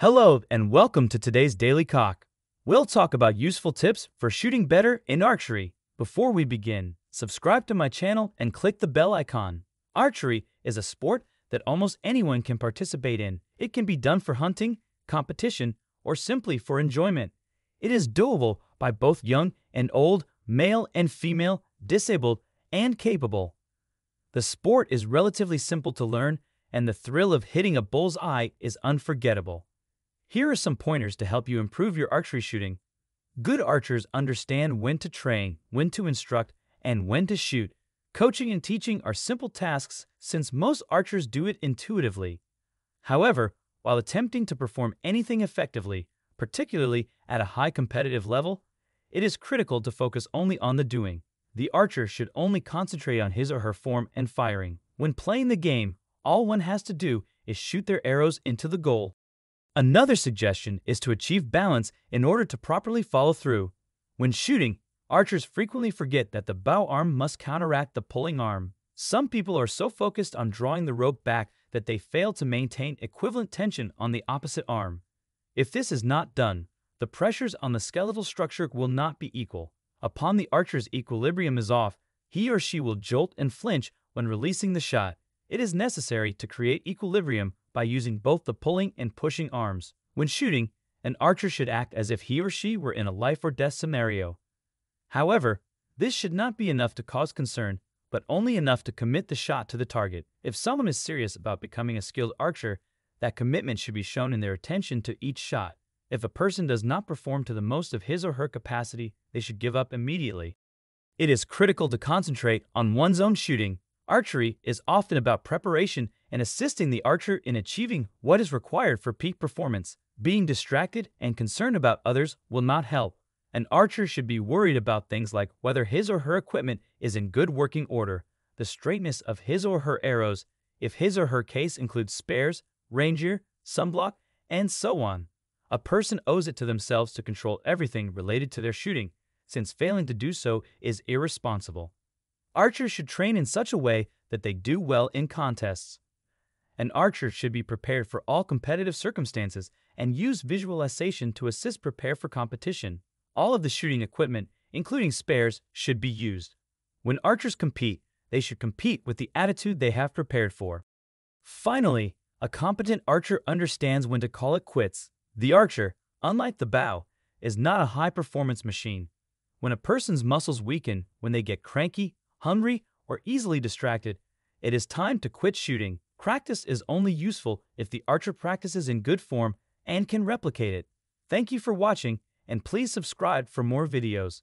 Hello, and welcome to today's Daily Cock. We'll talk about useful tips for shooting better in archery. Before we begin, subscribe to my channel and click the bell icon. Archery is a sport that almost anyone can participate in. It can be done for hunting, competition, or simply for enjoyment. It is doable by both young and old, male and female, disabled and capable. The sport is relatively simple to learn, and the thrill of hitting a bull's eye is unforgettable. Here are some pointers to help you improve your archery shooting. Good archers understand when to train, when to instruct, and when to shoot. Coaching and teaching are simple tasks since most archers do it intuitively. However, while attempting to perform anything effectively, particularly at a high competitive level, it is critical to focus only on the doing. The archer should only concentrate on his or her form and firing. When playing the game, all one has to do is shoot their arrows into the goal. Another suggestion is to achieve balance in order to properly follow through. When shooting, archers frequently forget that the bow arm must counteract the pulling arm. Some people are so focused on drawing the rope back that they fail to maintain equivalent tension on the opposite arm. If this is not done, the pressures on the skeletal structure will not be equal. Upon the archer's equilibrium is off, he or she will jolt and flinch when releasing the shot. It is necessary to create equilibrium by using both the pulling and pushing arms. When shooting, an archer should act as if he or she were in a life or death scenario. However, this should not be enough to cause concern, but only enough to commit the shot to the target. If someone is serious about becoming a skilled archer, that commitment should be shown in their attention to each shot. If a person does not perform to the most of his or her capacity, they should give up immediately. It is critical to concentrate on one's own shooting. Archery is often about preparation and assisting the archer in achieving what is required for peak performance. Being distracted and concerned about others will not help. An archer should be worried about things like whether his or her equipment is in good working order, the straightness of his or her arrows, if his or her case includes spares, range gear, sunblock, and so on. A person owes it to themselves to control everything related to their shooting, since failing to do so is irresponsible. Archers should train in such a way that they do well in contests. An archer should be prepared for all competitive circumstances and use visualization to assist prepare for competition. All of the shooting equipment, including spares, should be used. When archers compete, they should compete with the attitude they have prepared for. Finally, a competent archer understands when to call it quits. The archer, unlike the bow, is not a high performance machine. When a person's muscles weaken, when they get cranky, hungry, or easily distracted, it is time to quit shooting. Practice is only useful if the archer practices in good form and can replicate it. Thank you for watching, and please subscribe for more videos.